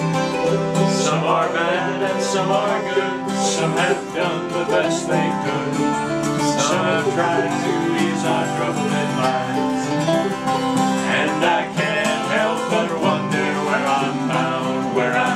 Some are bad and some are good, some have done the best they could. Some have tried to ease our troubled minds. And I can't help but wonder where I'm bound, where I'm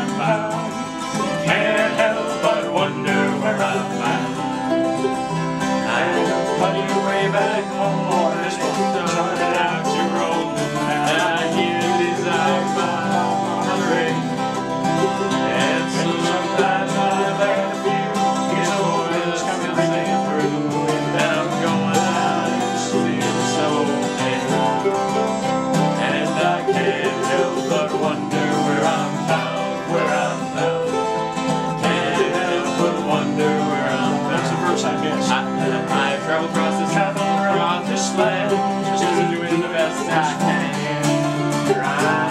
course I guess. I, I, I travel across this travel across this land, just doing the best I can. Right.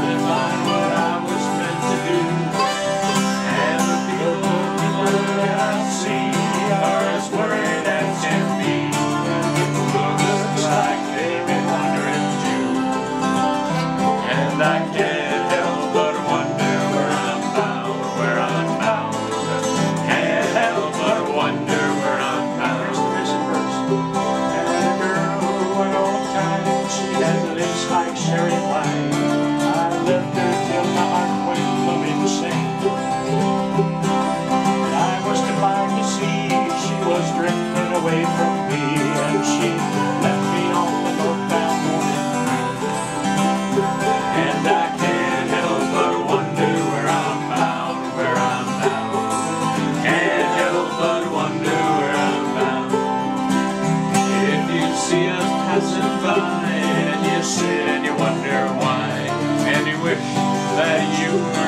fly, and you sit and you wonder why, and you wish that you